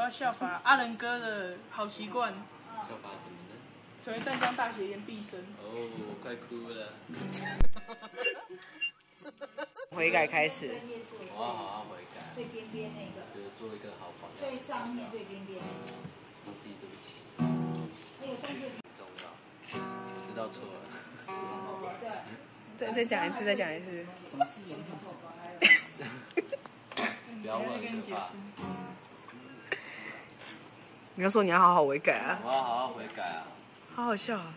要效法阿仁哥的好习惯，效法什么呢？成为淡江大学研毕生。哦，我快哭了。悔改开始，我要好好悔改，最边边那个，就是做一个好榜样。最上面最边边那个，上帝，对不起，还有上面重要，我知道错了。对，再再讲一次，再讲一次。什么是颜色？不要问等一下再跟你很可怕解释。你要说你要好好悔改啊，我要好好悔改啊！好好笑啊！